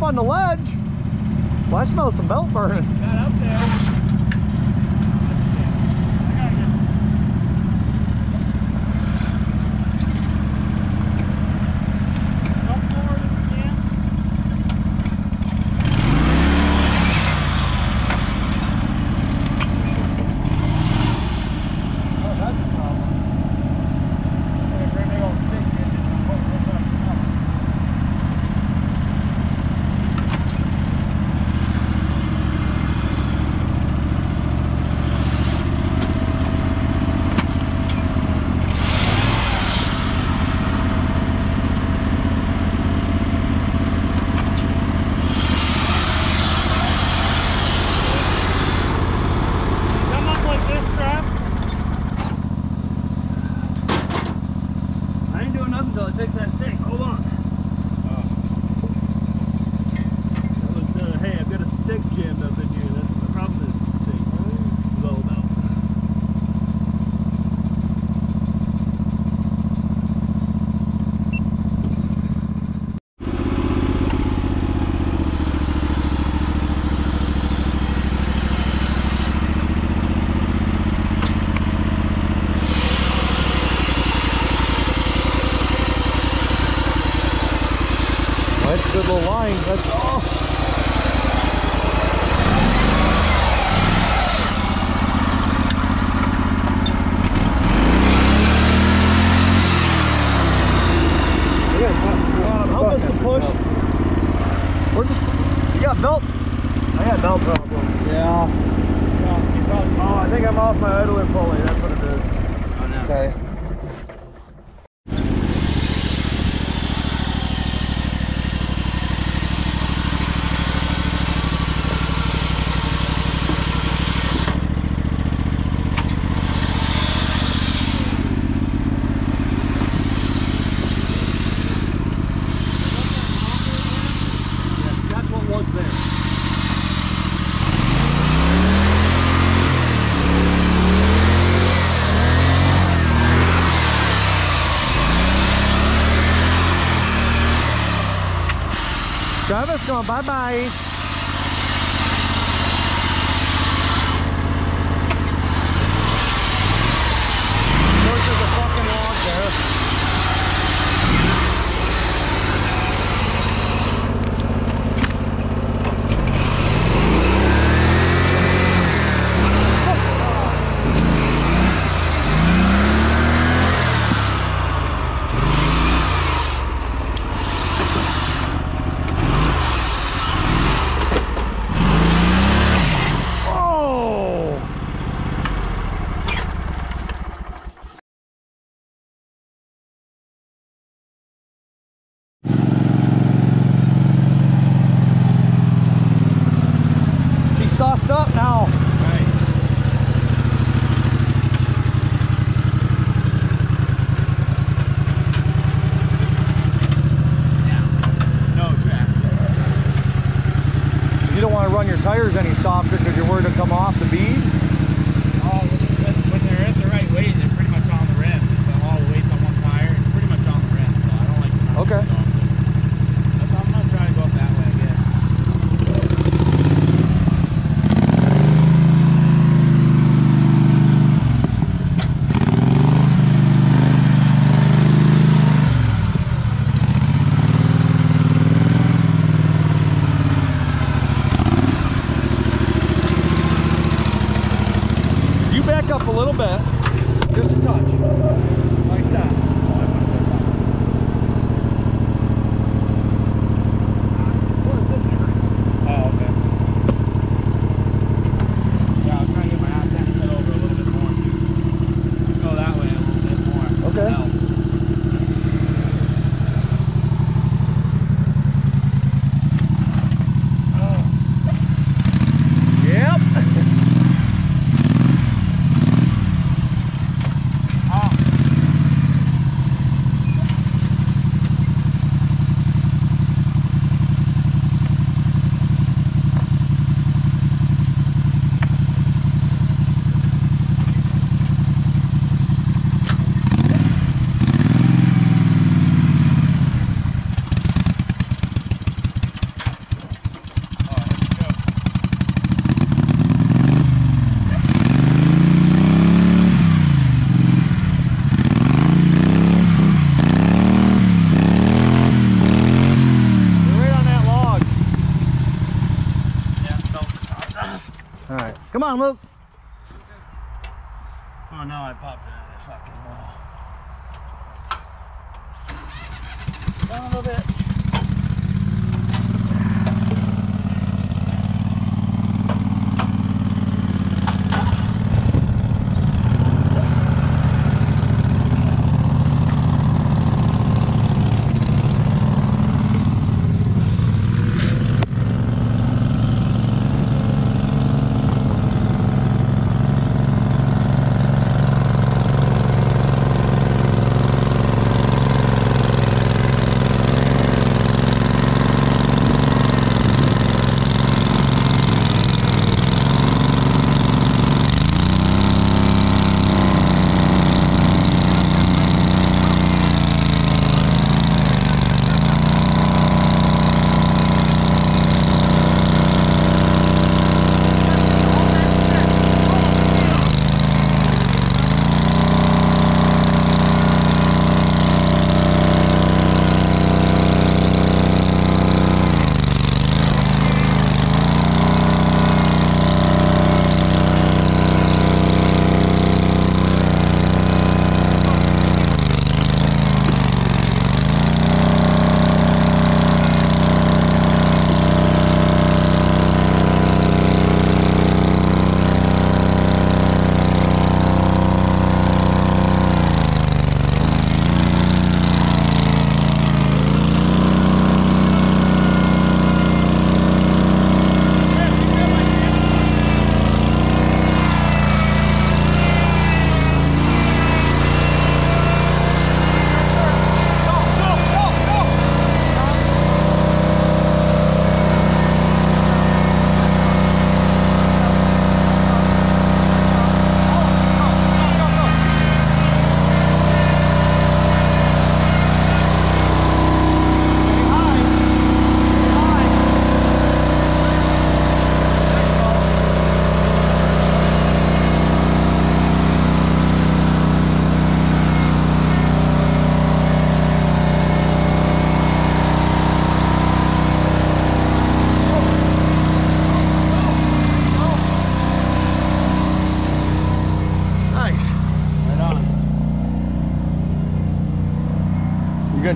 up on the ledge. Well, I smell some belt burning. 好，拜拜。All right, come on, Luke. Oh no, I popped it out of the fucking wall. Down a little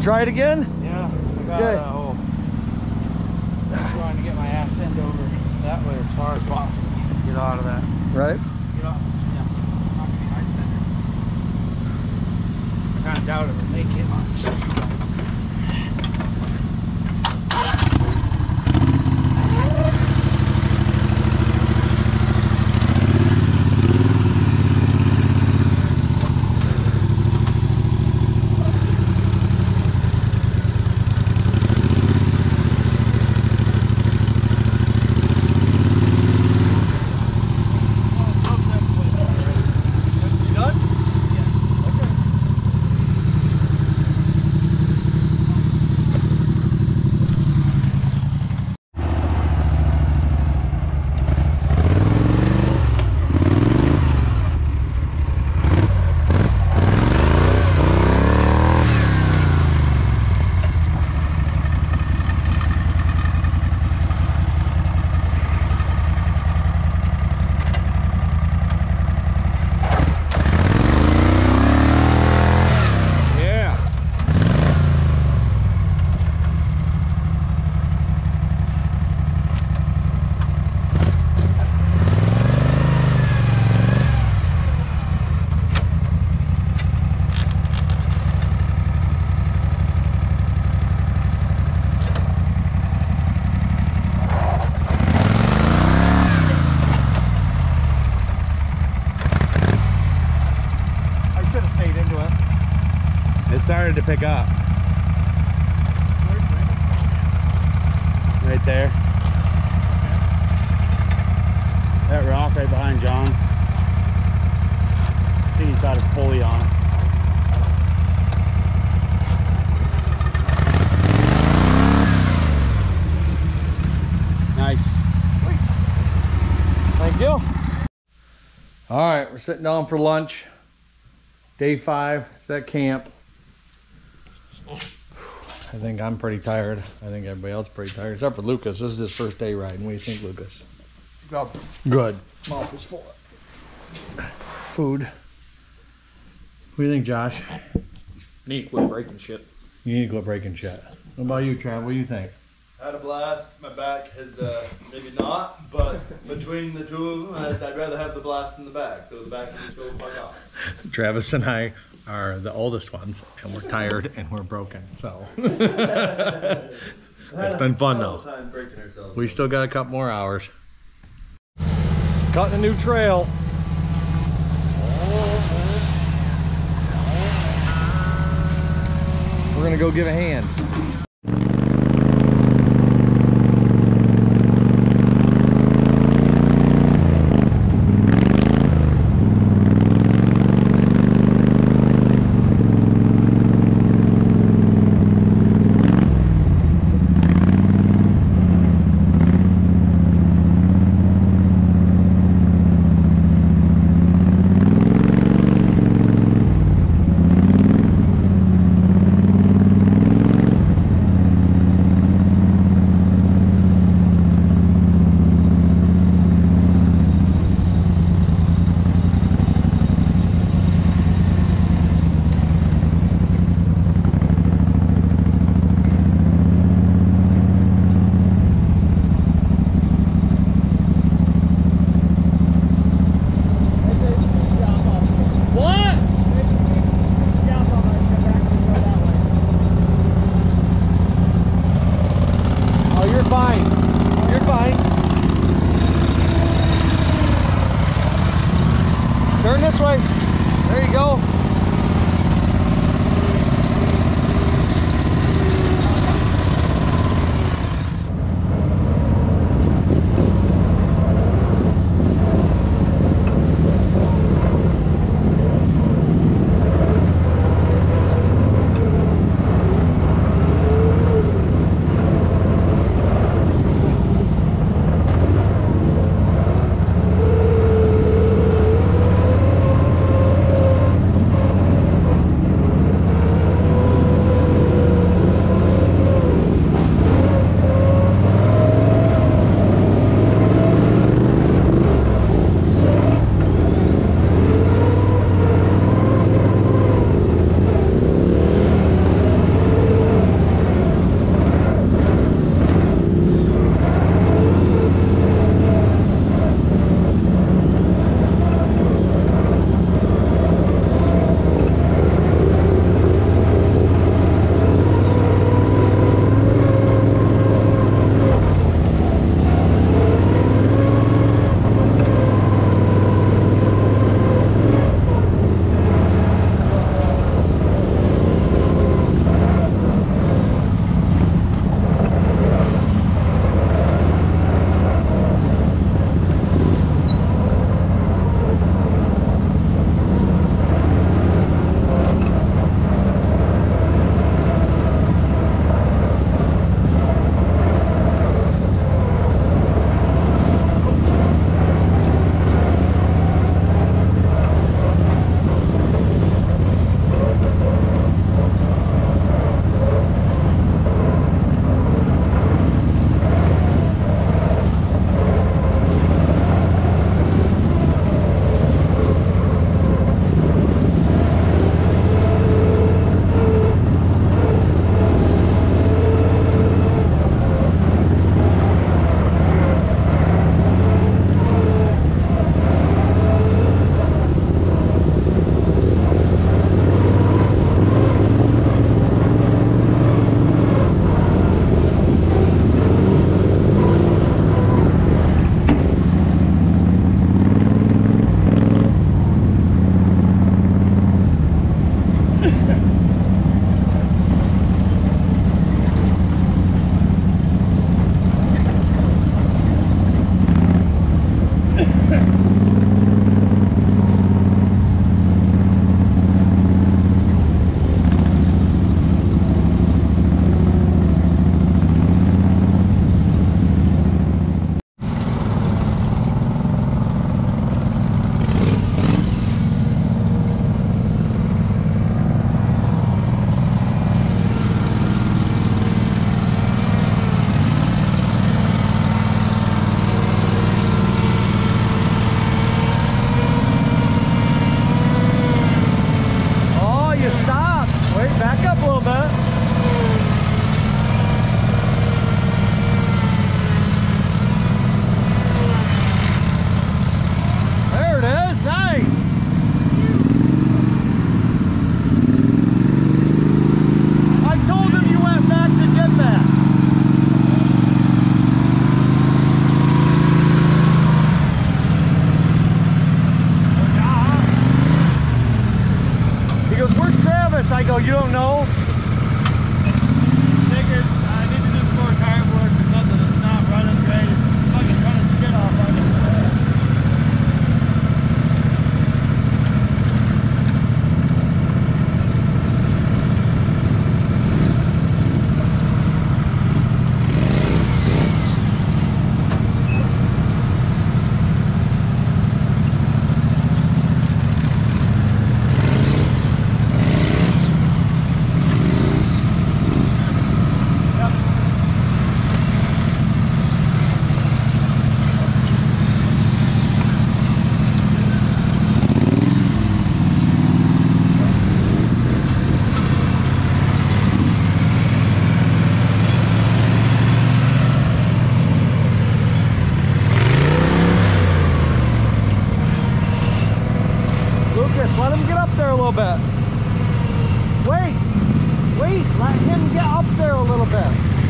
try it again? Yeah, I got Okay. a hole. I'm trying to get my ass end over that way as far as possible. Get out of that. Right. Get off. Yeah. Not gonna be high center. I kind of doubt it will make it on second. You done? Yeah. I should have stayed into it. It to pick up. Right there. That rock right behind John. I think he's got his pulley on. Nice. Thank you. All right, we're sitting down for lunch. Day five. It's at camp. I think I'm pretty tired. I think everybody else is pretty tired, except for Lucas. This is his first day riding. What do you think, Lucas? Go. Good. Mouth is full food. What do you think, Josh? Need to quit breaking shit. You need to quit breaking shit. What about you, Trav? What do you think? Had a blast. My back has uh, maybe not, but between the two of them, I'd, I'd rather have the blast in the back. So the back can just go fuck off. Travis and I are the oldest ones, and we're tired and we're broken. So it's been fun though. Time breaking ourselves. We still got a couple more hours. Cutting a new trail. We're gonna go give a hand. What? Oh, you're fine. You're fine. Turn this way. Wait, let him get up there a little bit.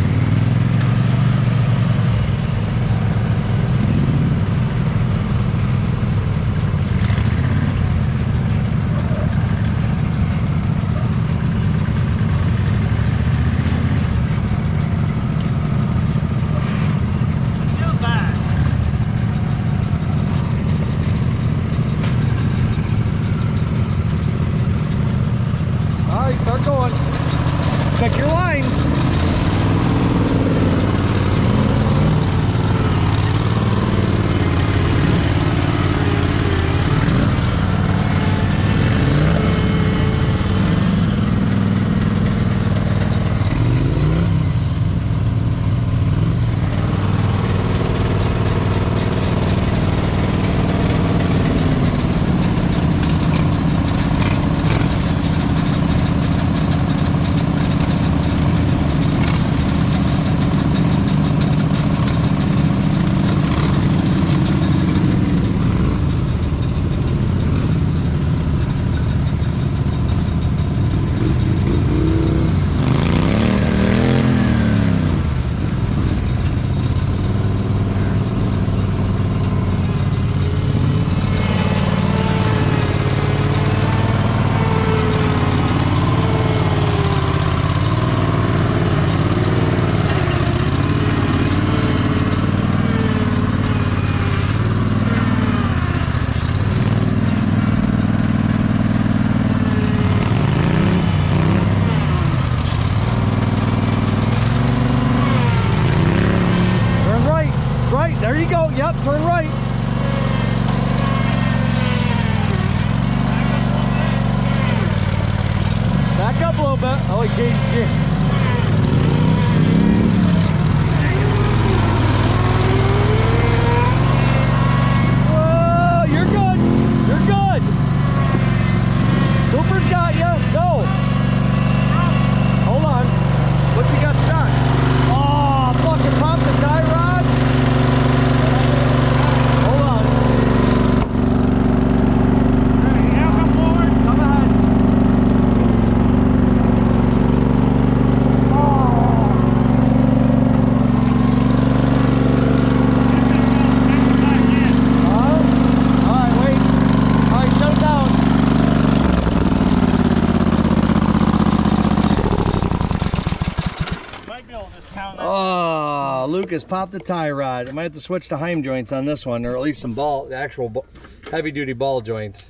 Lucas popped the tie rod. I might have to switch to Heim joints on this one, or at least some ball, actual heavy-duty ball joints.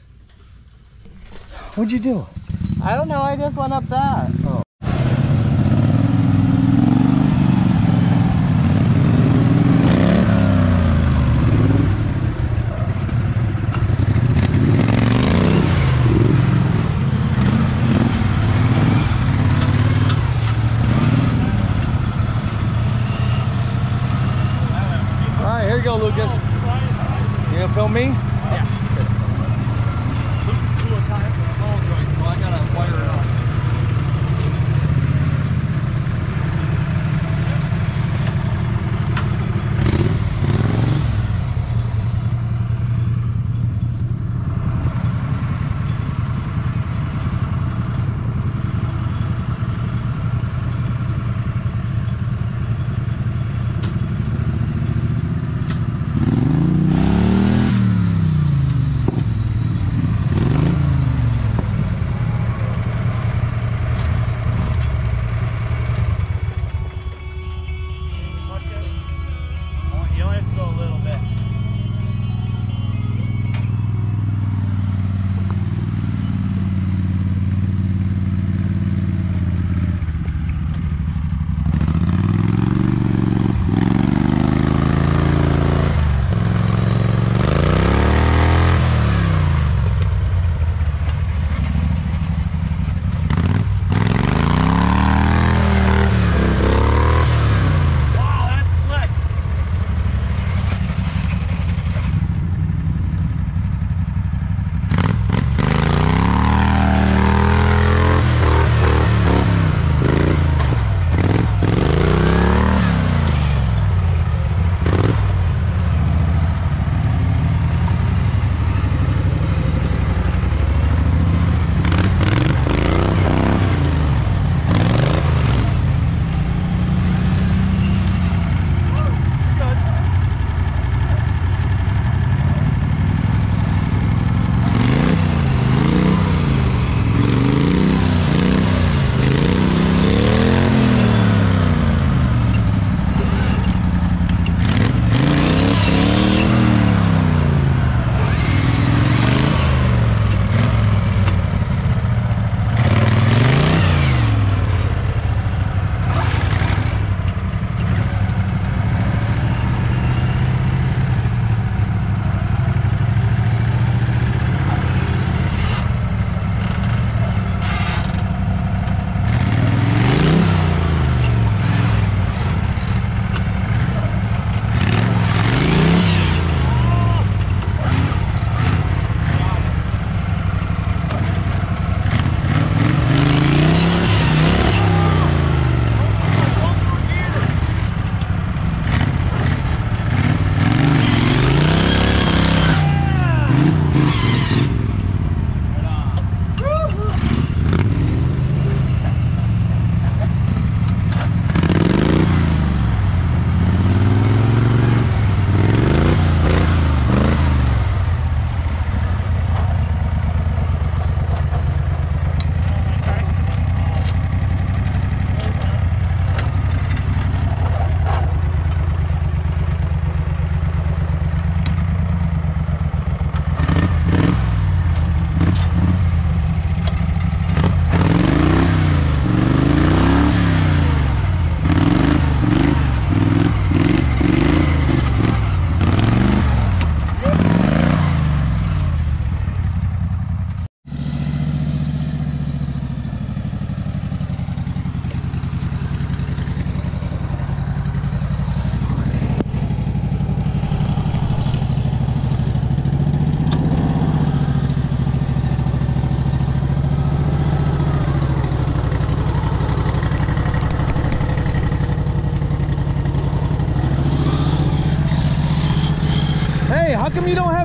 What'd you do? I don't know. I just went up that. Oh. All right, here you go, Lucas. You gonna film me? I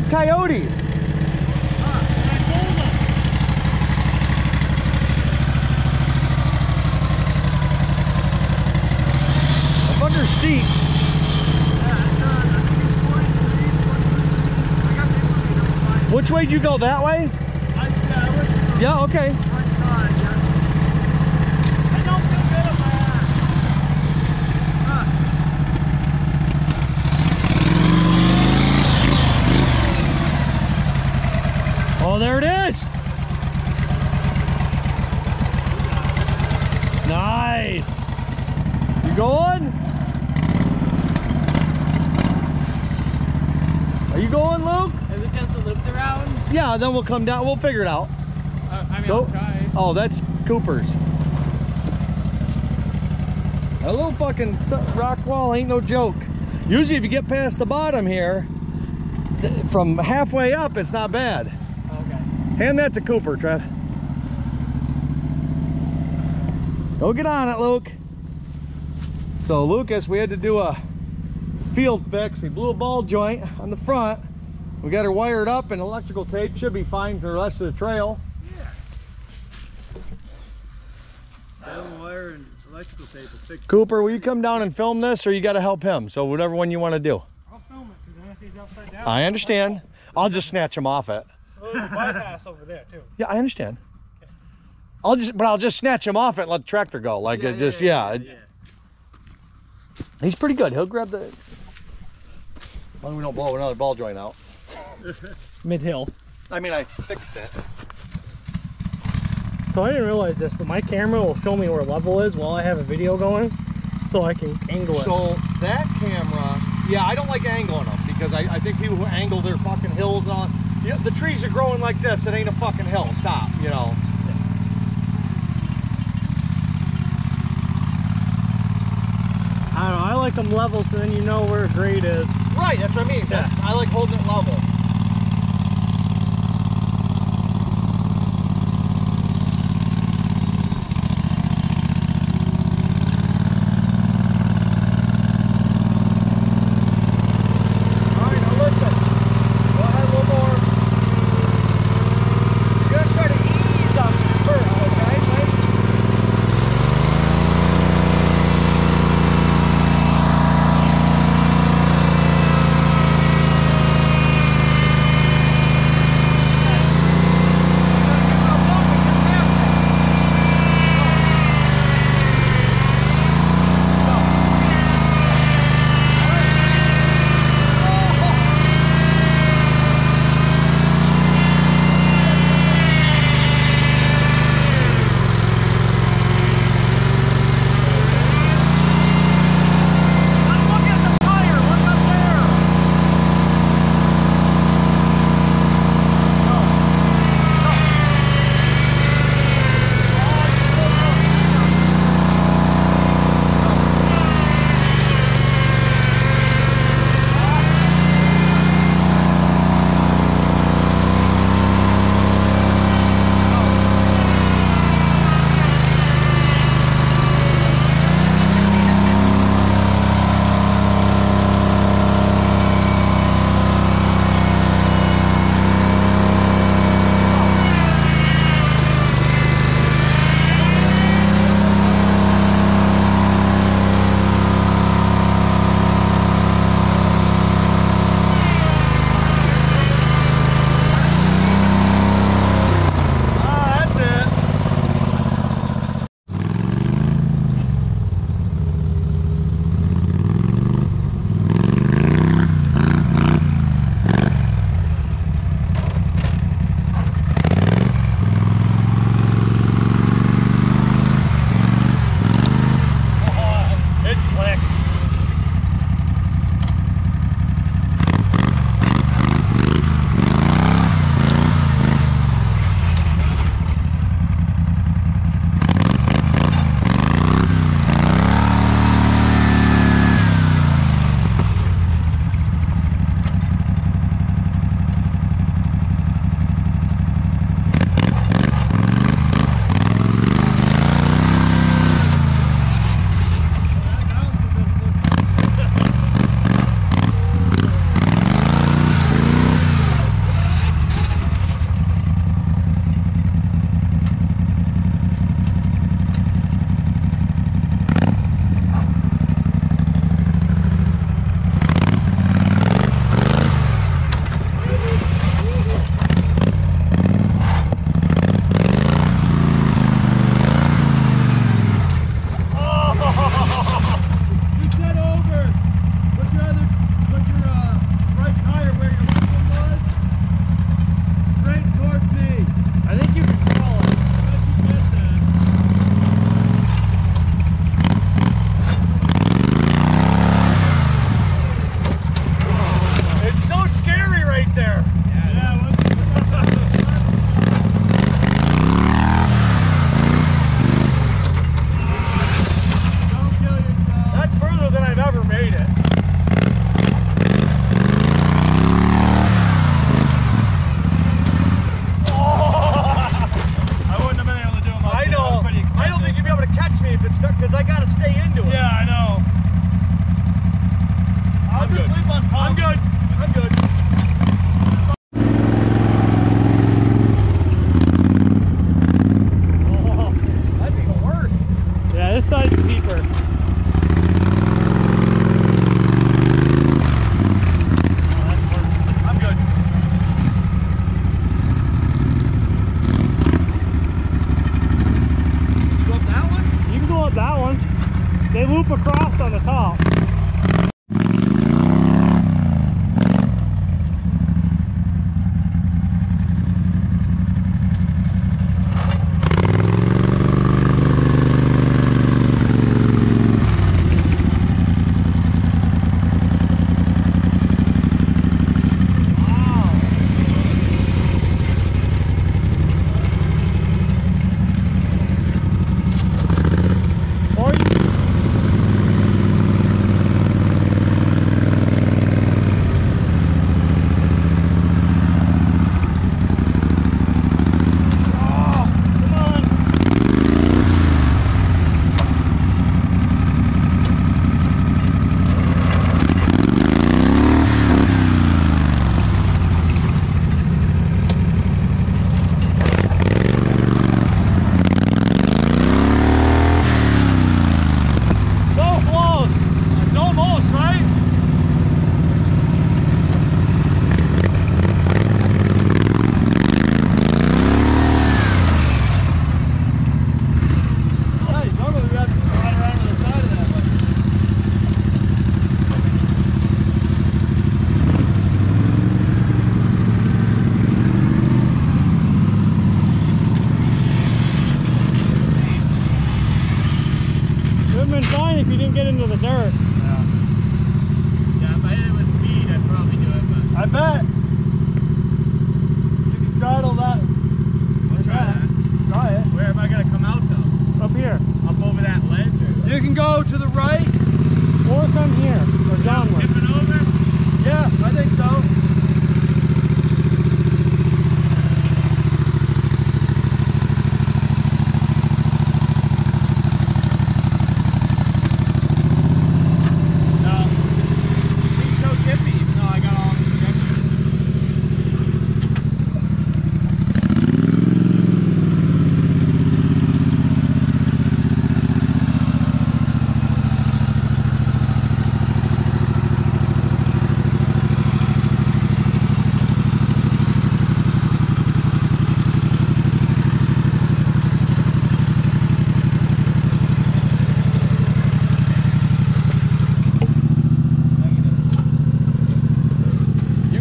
coyotes? Steep. Which way did you go? That way? Yeah, okay. Oh, there it is. Nice. You going? Are you going, Luke? Is it just a loop around? Yeah, then we'll come down. We'll figure it out. Uh, I mean, Go. I'll try. Oh, that's Cooper's. A little fucking rock wall ain't no joke. Usually if you get past the bottom here, from halfway up, it's not bad. Okay. Hand that to Cooper, Trev. Go get on it, Luke. So Lucas, we had to do a field fix. We blew a ball joint on the front. We got her wired up and electrical tape should be fine for the rest of the trail. wire and electrical tape will fix Cooper, will you come down and film this or you got to help him? So whatever one you want to do. I'll film it because then if he's upside down. I understand. I'll just snatch him off it. Oh, there's a bypass over there too. Yeah, I understand. Okay. I'll just, but I'll just snatch him off it and let the tractor go. Like it just, yeah. He's pretty good. He'll grab the. As long as we don't blow another ball joint out. Mid hill. I mean, I fixed it. So I didn't realize this, but my camera will show me where level is while I have a video going, so I can angle it. So that camera, yeah, I don't like angling them because I, I think people who angle their fucking hills on, you know, the trees are growing like this. It ain't a fucking hill. Stop, you know. I don't know. I like them level, so then you know where a grade is. Right, that's what I mean. That's, I like holding it level.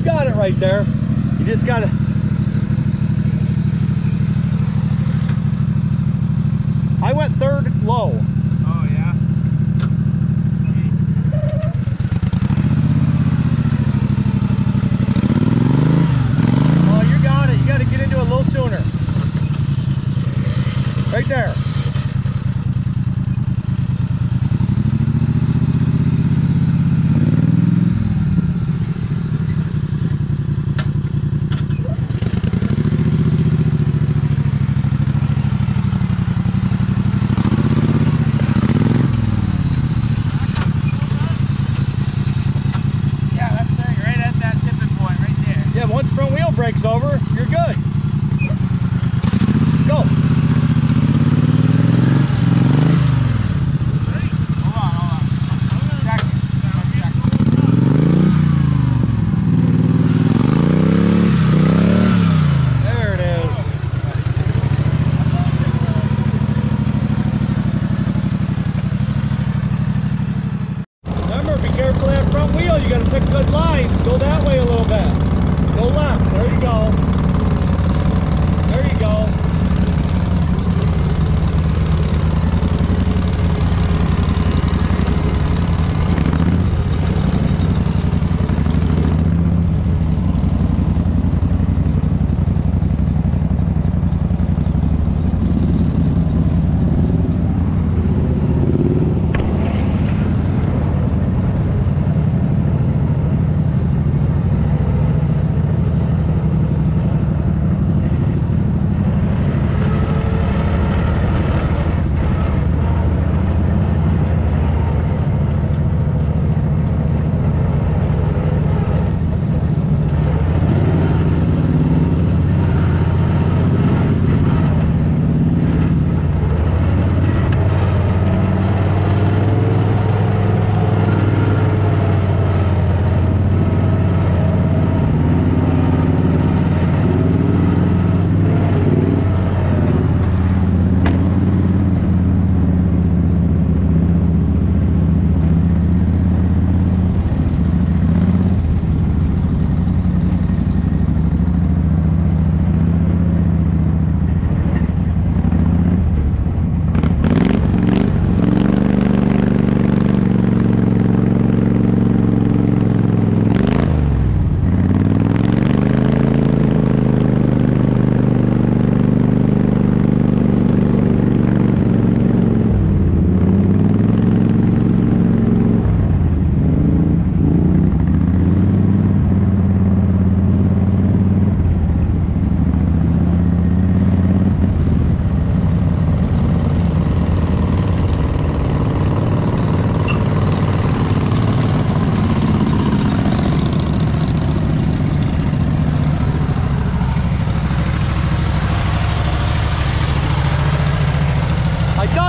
got it right there. You just got to... I went third low.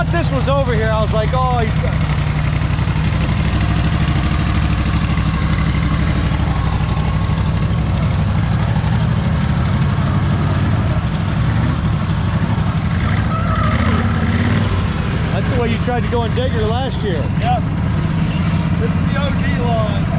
thought this was over here. I was like, oh, he's... That's the way you tried to go and Digger last year. Yep. This is the OG line.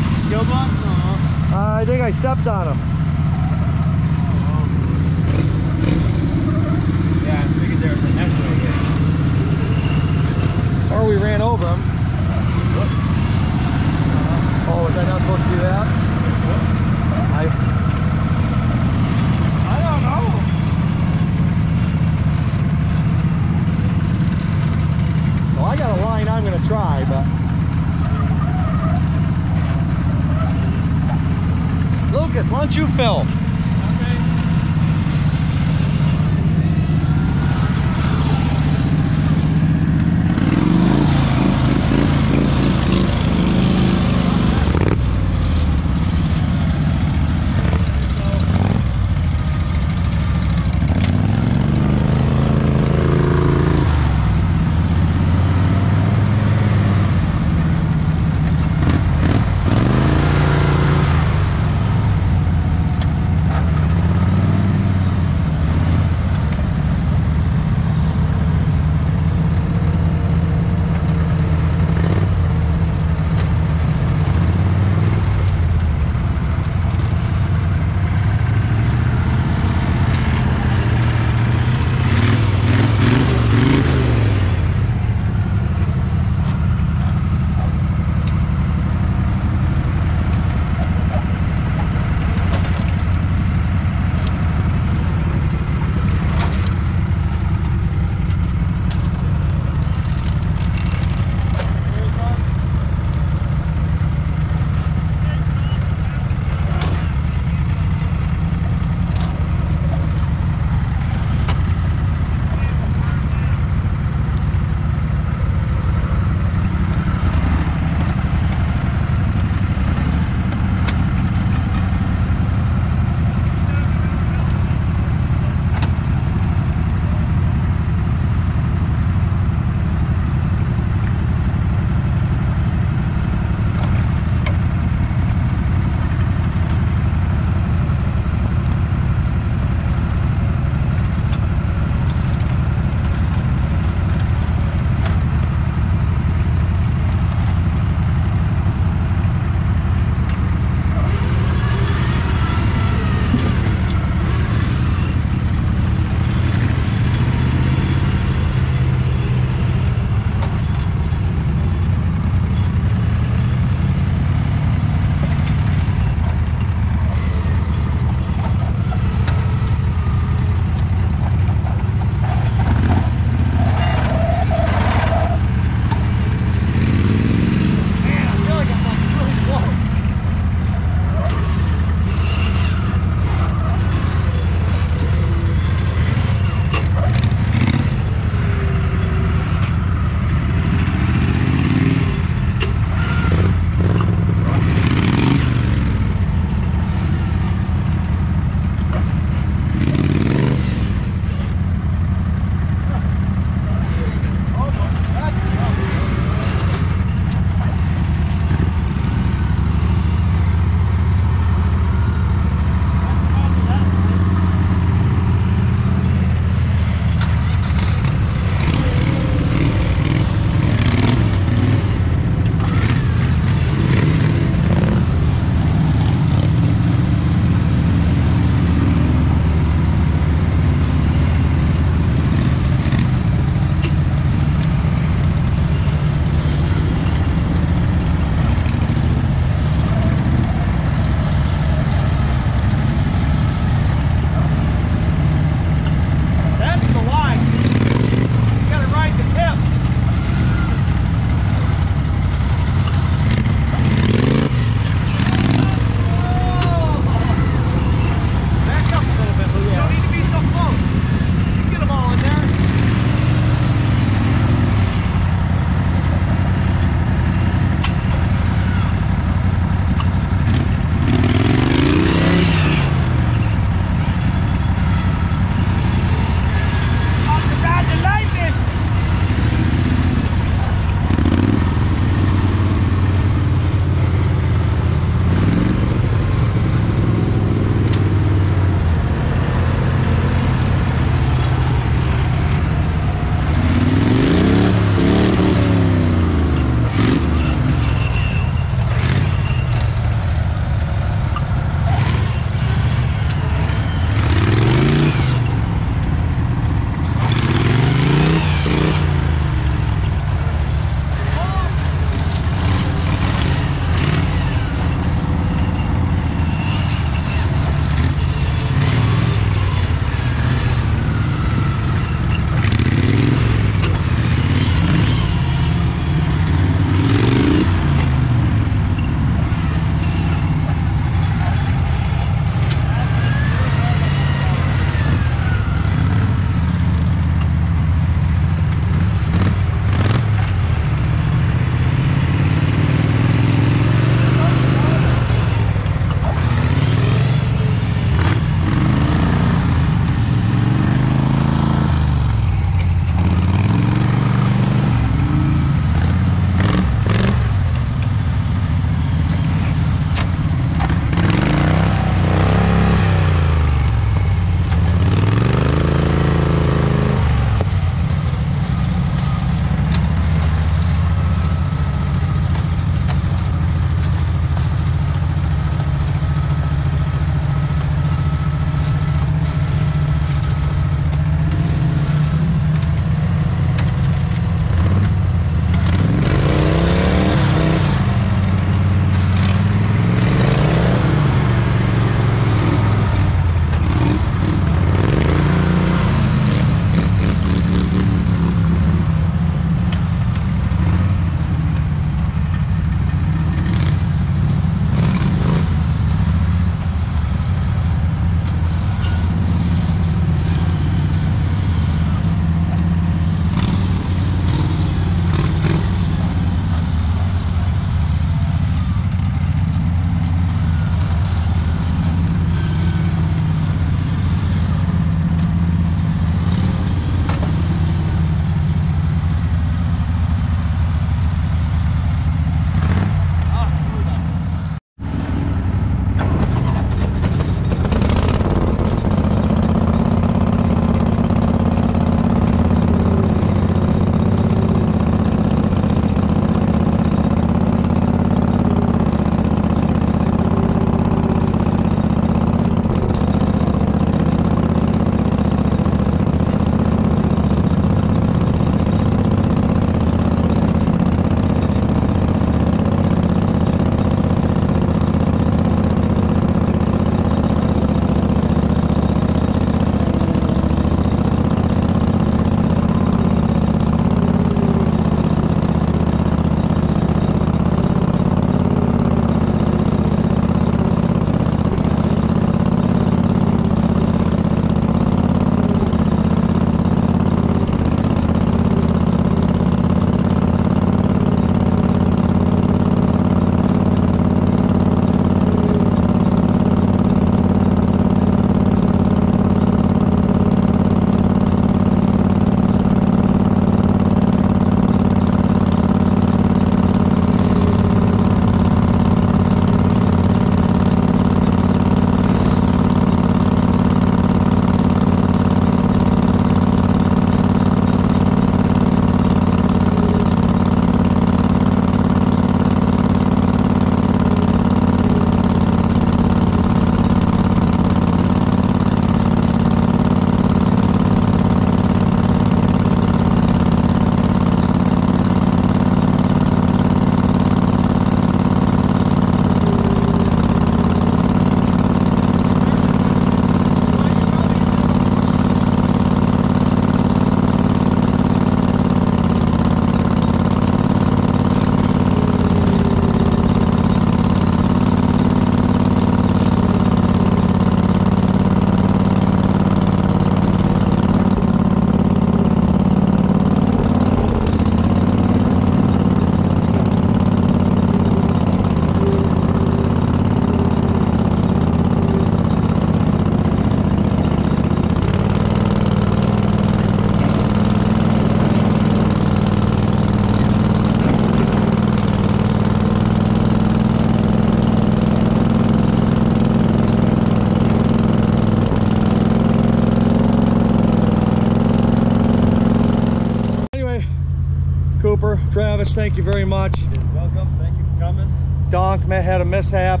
Chris, thank you very much. Welcome. Thank you for coming. Donk had a mishap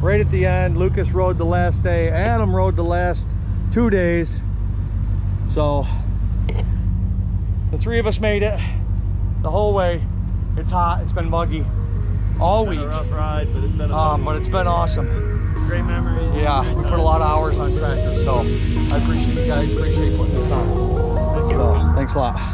right at the end. Lucas rode the last day. Adam rode the last two days. So the three of us made it the whole way. It's hot. It's been muggy all week. a rough ride, but it's been a Um, but it's been awesome. great memories. Yeah, great we put a lot of hours on tractor, so I appreciate you guys. Appreciate putting this on. So thanks a lot.